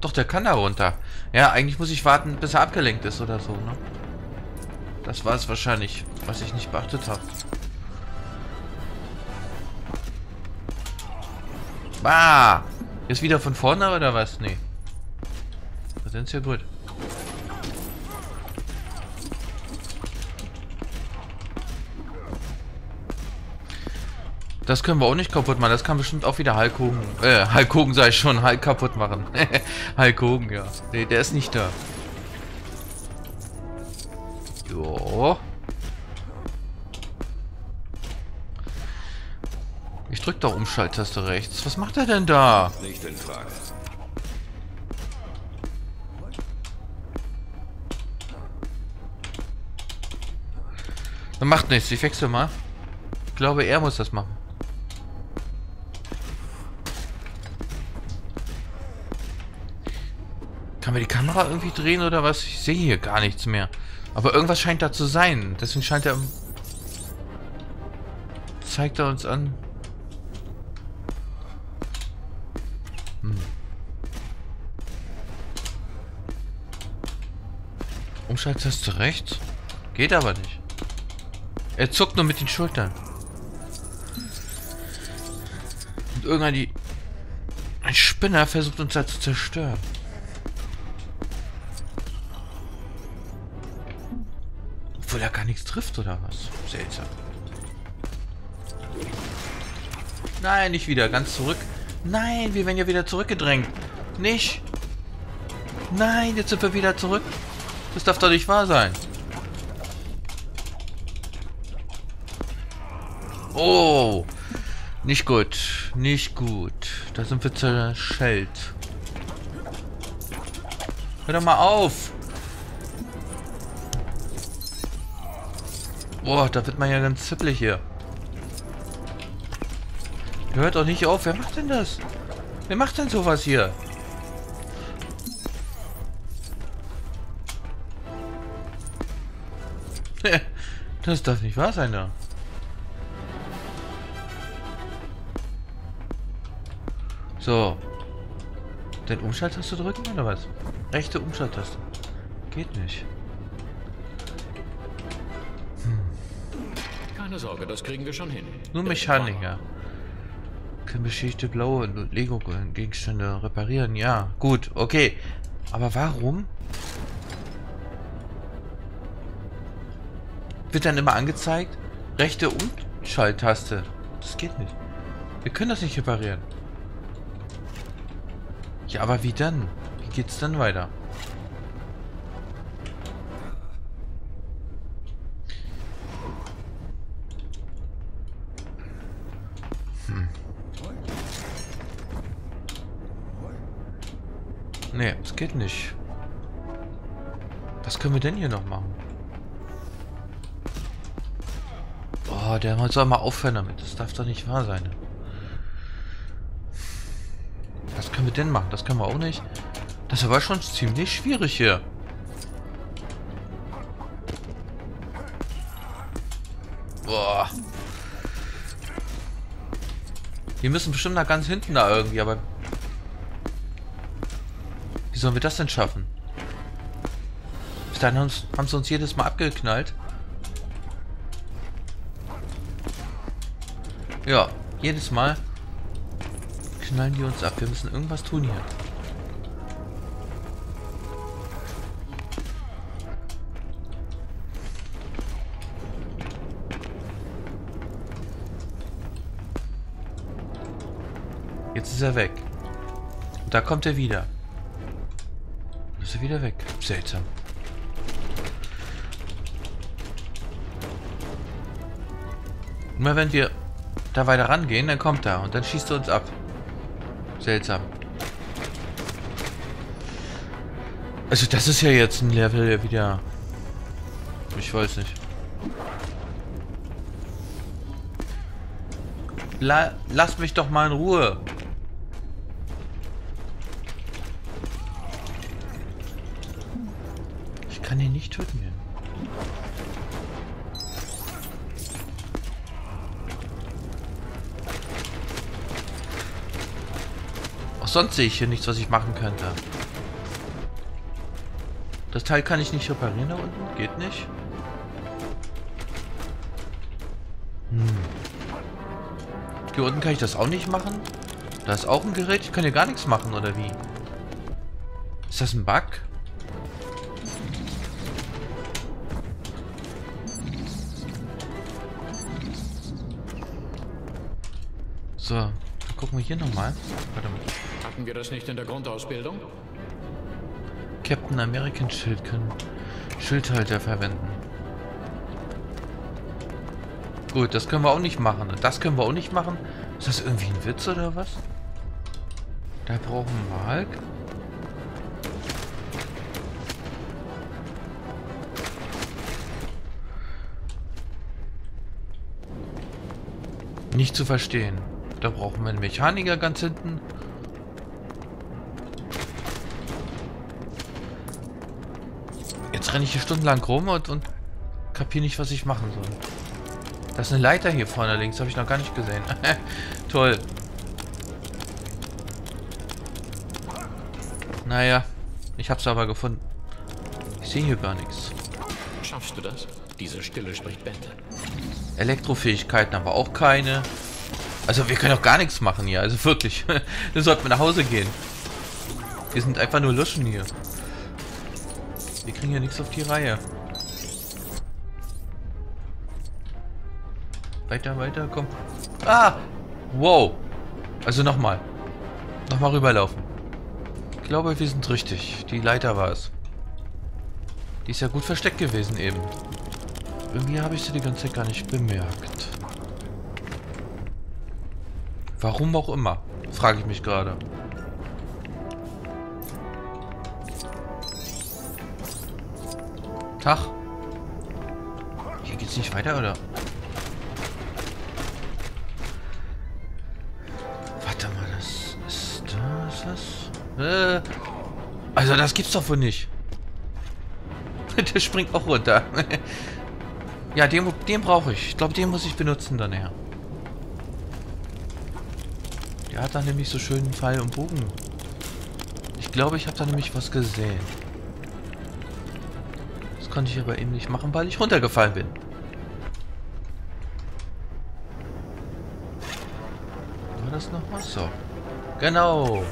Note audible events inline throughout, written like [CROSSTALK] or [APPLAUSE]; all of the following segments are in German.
Doch, der kann da runter. Ja, eigentlich muss ich warten, bis er abgelenkt ist oder so, ne? Das war es wahrscheinlich, was ich nicht beachtet habe. Ah! Jetzt wieder von vorne oder was? Nee. Das ist ja gut. Das können wir auch nicht kaputt machen. Das kann bestimmt auch wieder Hulk Hogan. Äh, Hulk Hogan sei schon. [LAUGHS] Hulk kaputt machen. [LAUGHS] Hulk Hogan, ja. Nee, der ist nicht da. Jo. Ich drück doch Umschalttaste rechts. Was macht er denn da? Nicht in Frage. Macht nichts. Ich wechsle mal. Ich glaube, er muss das machen. Man die Kamera irgendwie drehen oder was? Ich sehe hier gar nichts mehr. Aber irgendwas scheint da zu sein. Deswegen scheint er... Zeigt er uns an. Hm. Umschalttaste rechts? Geht aber nicht. Er zuckt nur mit den Schultern. Und irgendwann die... Ein Spinner versucht uns da zu zerstören. Trifft, oder was? Seltsam. Nein, nicht wieder. Ganz zurück. Nein, wir werden ja wieder zurückgedrängt. Nicht. Nein, jetzt sind wir wieder zurück. Das darf doch nicht wahr sein. Oh. Nicht gut. Nicht gut. Da sind wir zerschellt. Hör doch mal auf. Boah, da wird man ja ganz zippelig hier. Hört doch nicht auf. Wer macht denn das? Wer macht denn sowas hier? [LAUGHS] das darf nicht wahr sein da. So. Den Umschalttaste drücken oder was? Rechte Umschalttaste. Geht nicht. Keine Sorge, das kriegen wir schon hin. Nur Mechaniker. Können beschädigte blaue Lego-Gegenstände reparieren. Ja, gut, okay. Aber warum? Wird dann immer angezeigt? Rechte Umschalttaste. Das geht nicht. Wir können das nicht reparieren. Ja, aber wie dann? Wie geht's dann weiter? Nee, es geht nicht. Was können wir denn hier noch machen? Boah, der soll mal aufhören damit. Das darf doch nicht wahr sein. Was können wir denn machen? Das können wir auch nicht. Das aber schon ziemlich schwierig hier. Boah. Die müssen bestimmt da ganz hinten da irgendwie, aber wie sollen wir das denn schaffen? Bis dahin haben, haben sie uns jedes Mal abgeknallt. Ja, jedes Mal knallen die uns ab. Wir müssen irgendwas tun hier. Jetzt ist er weg. Und da kommt er wieder. Ist er wieder weg. Seltsam. Immer wenn wir da weiter rangehen, dann kommt er und dann schießt er uns ab. Seltsam. Also das ist ja jetzt ein Level wieder... Ich weiß nicht. La lass mich doch mal in Ruhe. Kann ihn nicht töten werden. Auch sonst sehe ich hier nichts, was ich machen könnte. Das Teil kann ich nicht reparieren da unten? Geht nicht? Hm. Hier unten kann ich das auch nicht machen? Da ist auch ein Gerät. Ich kann hier gar nichts machen, oder wie? Ist das ein Bug? So, dann gucken wir hier nochmal. Warte mal. Hatten wir das nicht in der Grundausbildung? Captain American Schild können Schildhalter verwenden. Gut, das können wir auch nicht machen. Das können wir auch nicht machen. Ist das irgendwie ein Witz oder was? Da brauchen wir Hulk. Nicht zu verstehen. Da brauchen wir einen Mechaniker ganz hinten. Jetzt renne ich hier stundenlang rum und, und kapiere nicht, was ich machen soll. Das ist eine Leiter hier vorne links, habe ich noch gar nicht gesehen. [LAUGHS] Toll. Naja, ich habe es aber gefunden. Ich sehe hier gar nichts. Schaffst du das? Diese Stille spricht Bände. Elektrofähigkeiten aber auch keine. Also wir können auch gar nichts machen hier. Also wirklich. [LAUGHS] Dann sollten wir nach Hause gehen. Wir sind einfach nur Luschen hier. Wir kriegen hier nichts auf die Reihe. Weiter, weiter, komm. Ah! Wow. Also nochmal. Nochmal rüberlaufen. Ich glaube, wir sind richtig. Die Leiter war es. Die ist ja gut versteckt gewesen eben. Irgendwie habe ich sie die ganze Zeit gar nicht bemerkt. Warum auch immer, frage ich mich gerade. Tag. Hier geht's nicht weiter, oder? Warte mal, das ist das? Äh, also das gibt's doch wohl nicht. [LAUGHS] Der springt auch runter. [LAUGHS] ja, den, den brauche ich. Ich glaube, den muss ich benutzen dann her. Der hat da nämlich so schön Pfeil und Bogen. Ich glaube, ich habe da nämlich was gesehen. Das konnte ich aber eben nicht machen, weil ich runtergefallen bin. War das noch was? So. Genau.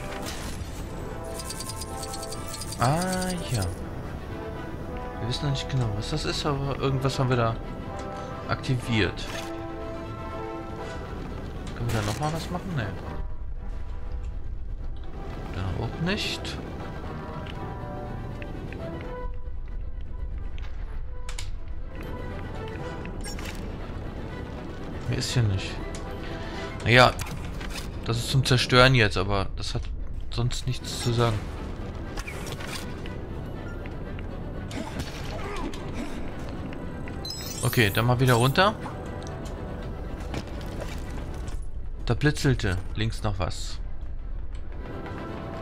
Ah, ja. Wir wissen noch nicht genau, was das ist, aber irgendwas haben wir da aktiviert. Können wir da nochmal was machen? Ne. Nicht. Mir ist hier nicht. Naja, das ist zum Zerstören jetzt, aber das hat sonst nichts zu sagen. Okay, dann mal wieder runter. Da blitzelte links noch was.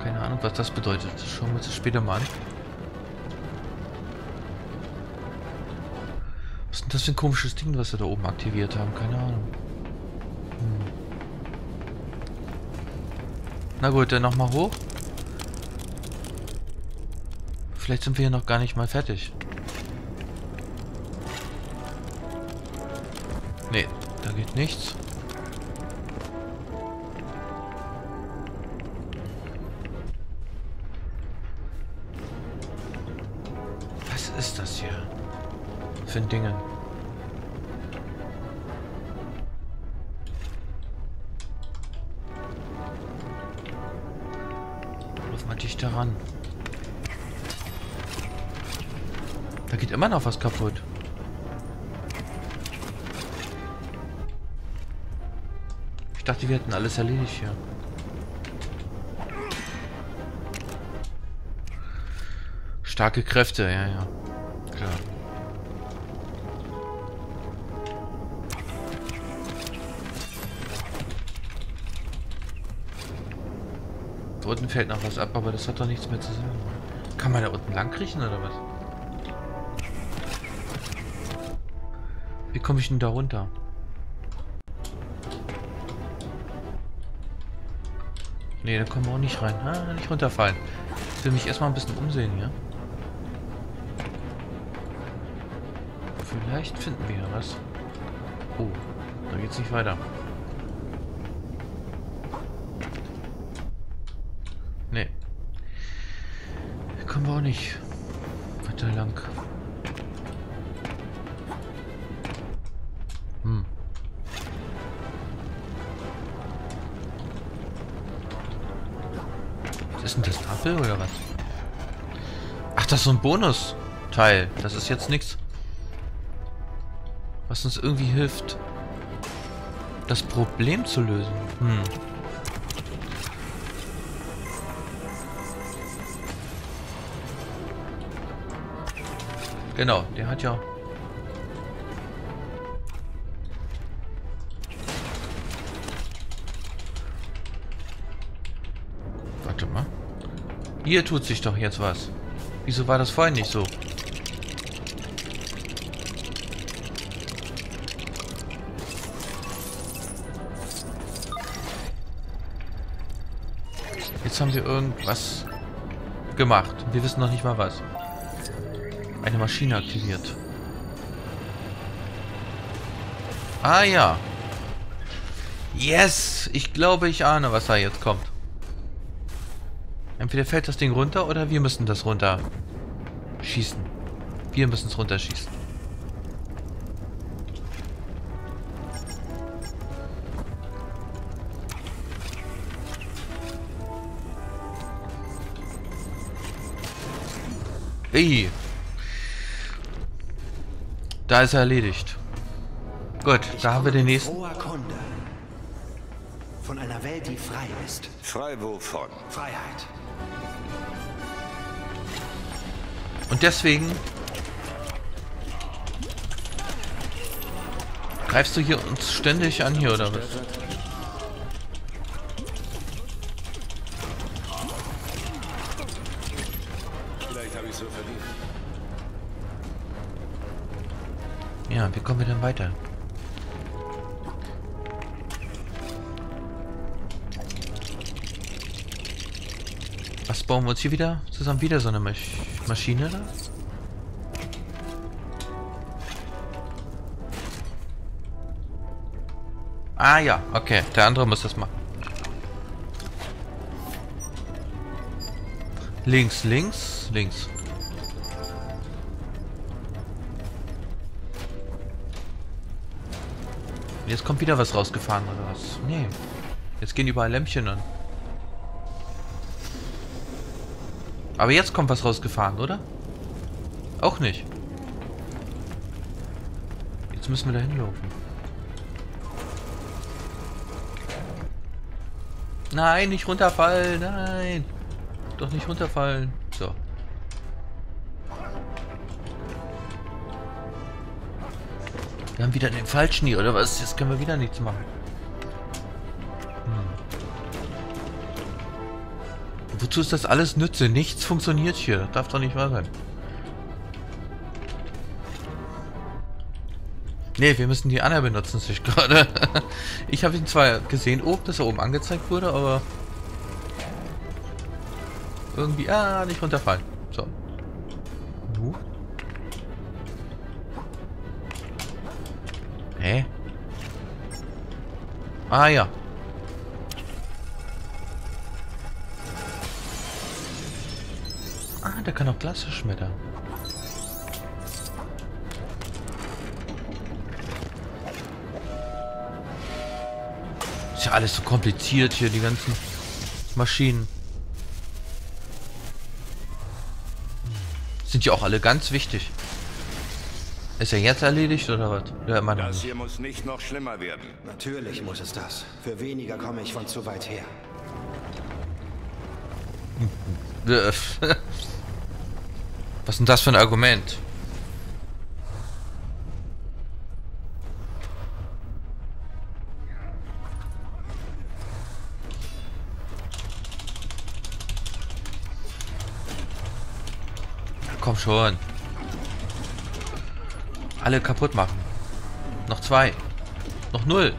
Keine Ahnung, was das bedeutet. Schauen wir uns das später mal an. Was ist denn das für ein komisches Ding, was wir da oben aktiviert haben? Keine Ahnung. Hm. Na gut, dann nochmal hoch. Vielleicht sind wir hier noch gar nicht mal fertig. Nee, da geht nichts. Ist das hier? Für ein Dingen? Lauf mal dichter ran. Da geht immer noch was kaputt. Ich dachte, wir hätten alles erledigt hier. Starke Kräfte, ja, ja. Klar. Da unten fällt noch was ab, aber das hat doch nichts mehr zu sagen. Kann man da unten lang kriechen oder was? Wie komme ich denn da runter? Nee, da kommen wir auch nicht rein. Ah, nicht runterfallen. Ich will mich erstmal ein bisschen umsehen hier. Vielleicht finden wir ja was. Oh, da geht's nicht weiter. Nee. Kommen wir auch nicht weiter lang. Hm. Was ist denn das? Apfel oder was? Ach, das ist so ein Bonusteil. Das ist jetzt nichts. Was uns irgendwie hilft, das Problem zu lösen. Hm. Genau, der hat ja... Warte mal. Hier tut sich doch jetzt was. Wieso war das vorhin nicht so? Jetzt haben wir irgendwas gemacht. Wir wissen noch nicht mal was. Eine Maschine aktiviert. Ah ja. Yes! Ich glaube, ich ahne, was da jetzt kommt. Entweder fällt das Ding runter oder wir müssen das runter schießen. Wir müssen es runterschießen. Ey. Da ist er erledigt. Gut, Ich da haben wir den nächsten. Kunde. Von einer Welt, die frei ist. Frei wovon? Freiheit. Und deswegen greifst du hier uns ständig an hier oder was? Ja, wie kommen wir denn weiter? Was bauen wir uns hier wieder? Zusammen wieder so eine Masch Maschine da? Ah ja, okay. Der andere muss das machen. Links, links, links. Jetzt kommt wieder was rausgefahren oder was? Nee. Jetzt gehen überall Lämpchen an. Aber jetzt kommt was rausgefahren, oder? Auch nicht. Jetzt müssen wir da hinlaufen. Nein, nicht runterfallen, nein. Doch nicht runterfallen. Wir haben wieder den falschen hier, oder was? Jetzt können wir wieder nichts machen. Hm. Wozu ist das alles Nütze? Nichts funktioniert hier. Das darf doch nicht wahr sein. Nee, wir müssen die Anna benutzen, sich gerade. [LAUGHS] ich habe ihn zwar gesehen oben, dass er oben angezeigt wurde, aber... Irgendwie... Ah, nicht runterfallen. So. Ah ja. Ah, der kann auch Glas schmettern. Ist ja alles so kompliziert hier, die ganzen Maschinen. Sind ja auch alle ganz wichtig. Ist er jetzt erledigt oder was? Ja, immer Das nicht. hier muss nicht noch schlimmer werden. Natürlich muss es das. Für weniger komme ich von zu weit her. [LAUGHS] Was ist denn das für ein Argument? Komm schon. Alle kaputt machen. Noch zwei. Noch null.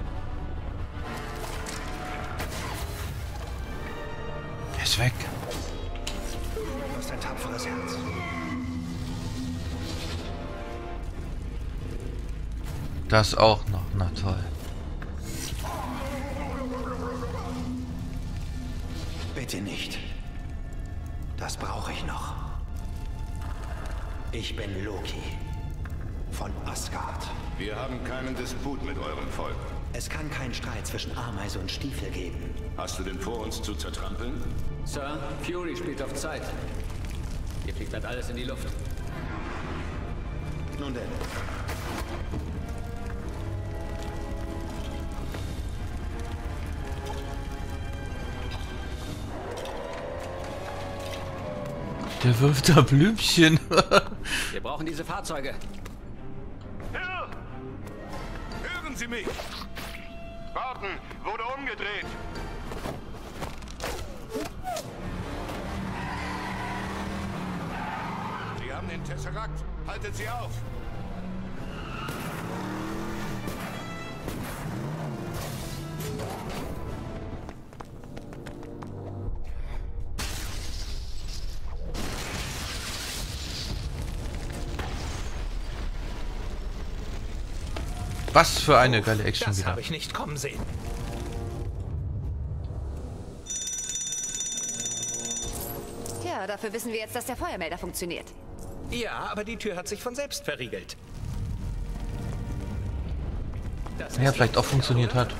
Er ist weg. Du hast ein tapferes Herz. Das auch noch. Na toll. Bitte nicht. Das brauche ich noch. Ich bin Loki. Asgard. Wir haben keinen Disput mit eurem Volk. Es kann keinen Streit zwischen Ameise und Stiefel geben. Hast du denn vor, uns zu zertrampeln? Sir, Fury spielt auf Zeit. Hier fliegt halt alles in die Luft. Nun denn, Der wirft da Blümchen. Wir brauchen diese Fahrzeuge. Sie mich! Warten! Wurde umgedreht! Sie haben den Tesseract. Haltet sie auf! Was für eine geile Action Das wieder. habe ich nicht kommen sehen. Tja, dafür wissen wir jetzt, dass der Feuermelder funktioniert. Ja, aber die Tür hat sich von selbst verriegelt. Das Ja, vielleicht auch funktioniert hat.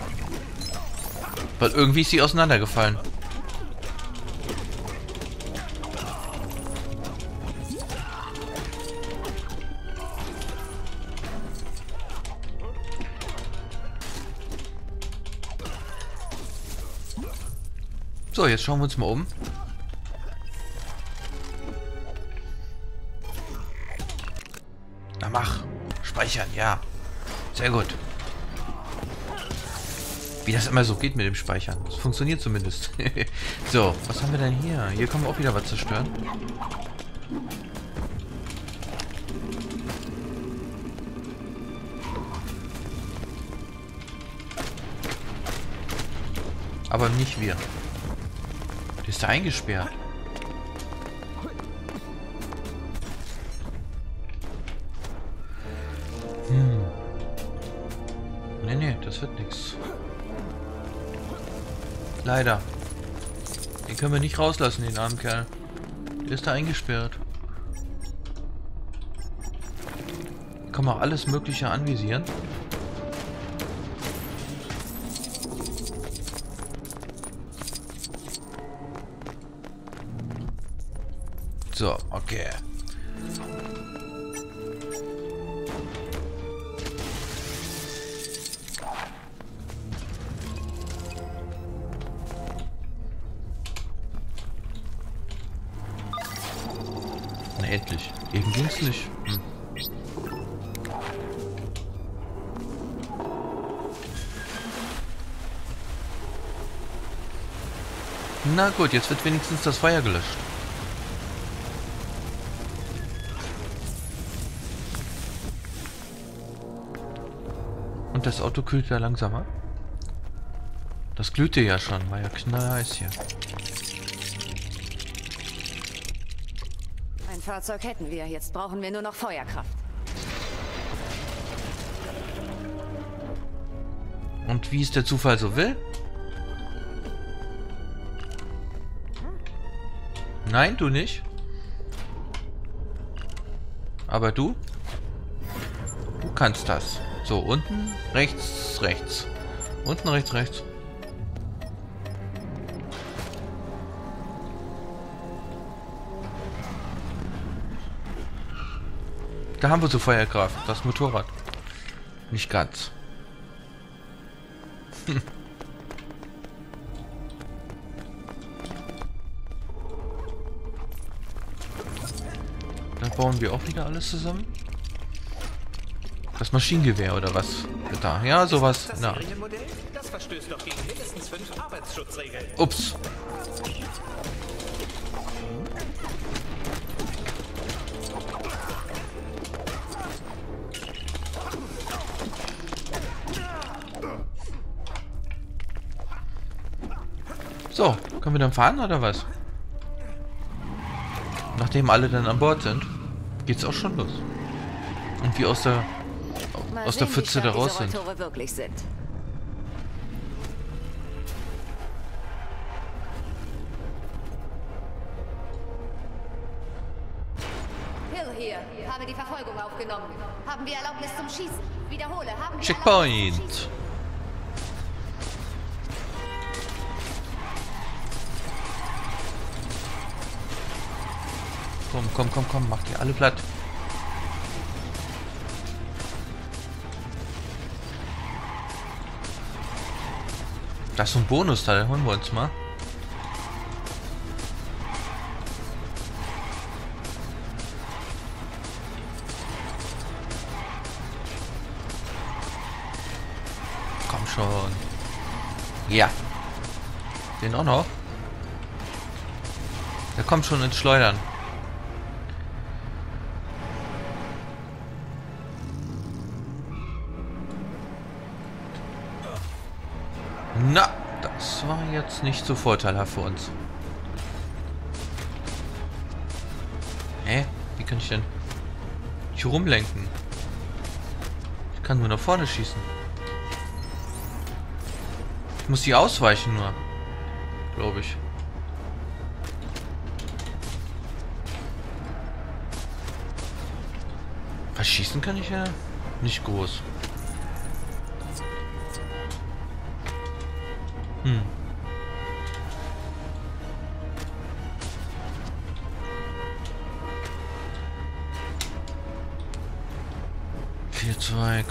Weil irgendwie ist sie auseinandergefallen. So, jetzt schauen wir uns mal um. Na mach. Speichern, ja. Sehr gut. Wie das immer so geht mit dem Speichern. Das funktioniert zumindest. [LAUGHS] so, was haben wir denn hier? Hier können wir auch wieder was zerstören. Aber nicht wir. Der ist da eingesperrt. Nee, nee, das wird nichts. Leider. Den können wir nicht rauslassen, den armen Kerl. Der ist da eingesperrt. Kann man alles mögliche anvisieren. Okay. Na endlich. Eben ging's nicht. Hm. Na gut, jetzt wird wenigstens das Feuer gelöscht. Und das Auto kühlt ja langsamer. Das glühte ja schon, war ja knallheiß hier. Ein Fahrzeug hätten wir, jetzt brauchen wir nur noch Feuerkraft. Und wie es der Zufall so will? Nein, du nicht. Aber du? Du kannst das. So, unten, rechts, rechts. Unten, rechts, rechts. Da haben wir so Feuerkraft. Das Motorrad. Nicht ganz. [LAUGHS] Da bauen wir auch wieder alles zusammen. Das Maschinengewehr oder was? Da, ja, sowas. Das Na, Serienmodell? Das verstößt doch gegen mindestens fünf Arbeitsschutzregeln. ups. So, können wir dann fahren oder was? Nachdem alle dann an Bord sind, geht's auch schon los. Und wie aus der aus der Pfütze da raus sind. Sind. Hill hier. Habe die Verfolgung aufgenommen. Haben wir Erlaubnis zum Schießen? Wiederhole, haben wir Erlaubnis zum Checkpoint. Schießen? Komm, komm, komm, komm, mach die alle platt. Das ist ein Bonus da, den holen wir uns mal. Komm schon. Ja. Den auch noch. Der kommt schon ins Schleudern. Jetzt nicht so vorteilhaft für uns. Hä? Wie kann ich denn hier rumlenken? Ich kann nur nach vorne schießen. Ich muss die ausweichen nur. Glaube ich. Was schießen kann ich ja nicht groß. Hm.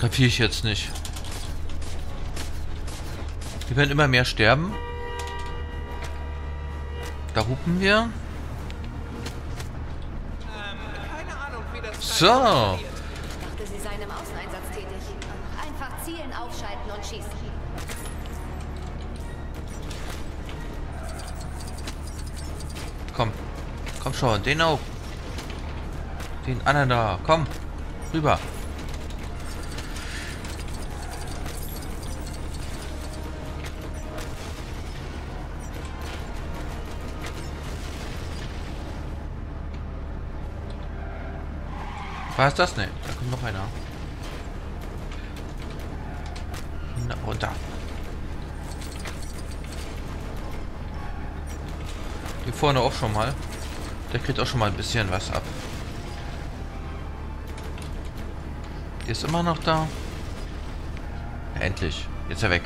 Kapiere ich jetzt nicht. Wir werden immer mehr sterben. Da hupen wir. So. Komm. Komm schon, den auch. Den anderen da. Komm. Rüber. Was ist das? Ne, da kommt noch einer. Na, runter. Hier vorne auch schon mal. Der kriegt auch schon mal ein bisschen was ab. Der ist immer noch da. Endlich. Jetzt ist er weg.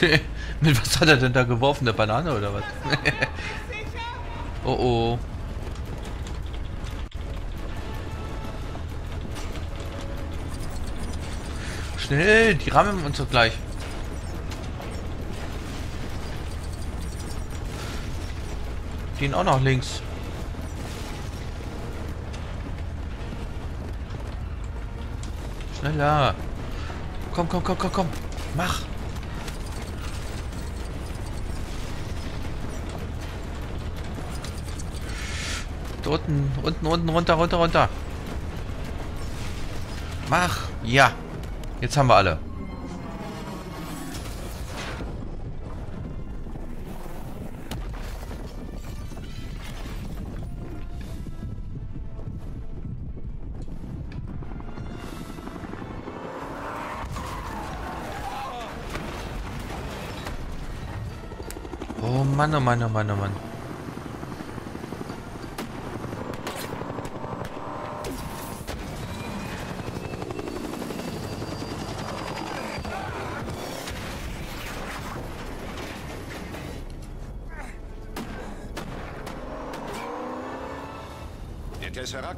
[LAUGHS] Mit was hat er denn da geworfen? Der Banane oder was? [LAUGHS] oh oh. Schnell, die rammen uns doch gleich. Den auch noch links. Schneller. Komm, komm, komm, komm, komm. Mach. Unten, unten, unten, runter, runter, runter. Mach. Ja. Jetzt haben wir alle. Oh Mann, oh Mann, oh Mann, oh Mann.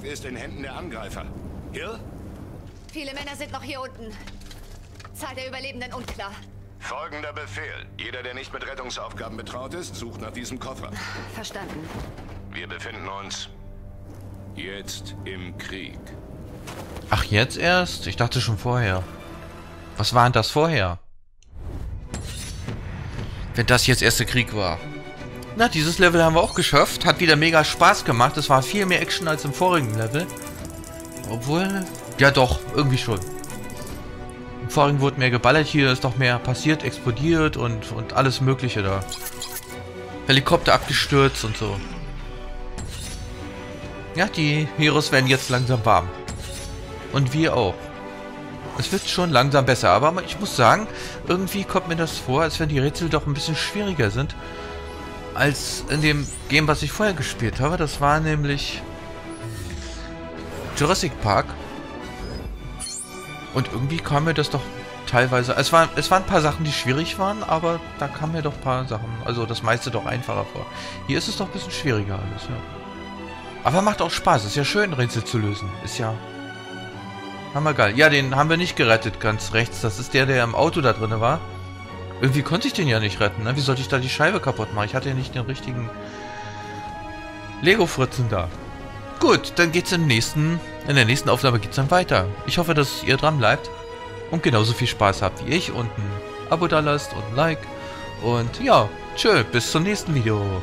Tesseract ist in Händen der Angreifer. Hill? Viele Männer sind noch hier unten. Zahl der Überlebenden unklar. Folgender Befehl. Jeder, der nicht mit Rettungsaufgaben betraut ist, sucht nach diesem Koffer. Verstanden. Wir befinden uns jetzt im Krieg. Ach, jetzt erst? Ich dachte schon vorher. Was war denn das vorher? Wenn das jetzt erst der Krieg war. Na, dieses Level haben wir auch geschafft. Hat wieder mega Spaß gemacht. Es war viel mehr Action als im vorigen Level. Obwohl... Ja doch, irgendwie schon. Im vorigen wurde mehr geballert, hier ist doch mehr passiert, explodiert und, und alles mögliche da. Helikopter abgestürzt und so. Ja, die Heroes werden jetzt langsam warm. Und wir auch. Es wird schon langsam besser, aber ich muss sagen, irgendwie kommt mir das vor, als wenn die Rätsel doch ein bisschen schwieriger sind, als in dem Game, was ich vorher gespielt habe. Das war nämlich Jurassic Park. Und irgendwie kam mir das doch teilweise... Es, war, es waren ein paar Sachen, die schwierig waren, aber da kamen mir doch ein paar Sachen, also das meiste doch einfacher vor. Hier ist es doch ein bisschen schwieriger alles, ja. Aber macht auch Spaß, ist ja schön, Rätsel zu lösen. Ist ja Hammergeil. Ja, den haben wir nicht gerettet, ganz rechts. Das ist der, der im Auto da drin war. Irgendwie konnte ich den ja nicht retten, ne? Wie sollte ich da die Scheibe kaputt machen? Ich hatte ja nicht den richtigen Lego-Fritzen da. Gut, dann geht's im nächsten, in der nächsten Aufnahme geht's dann weiter. Ich hoffe, dass ihr dran bleibt und genauso viel Spaß habt wie ich und ein Abo da lasst und ein Like. Und ja, tschö, bis zum nächsten Video.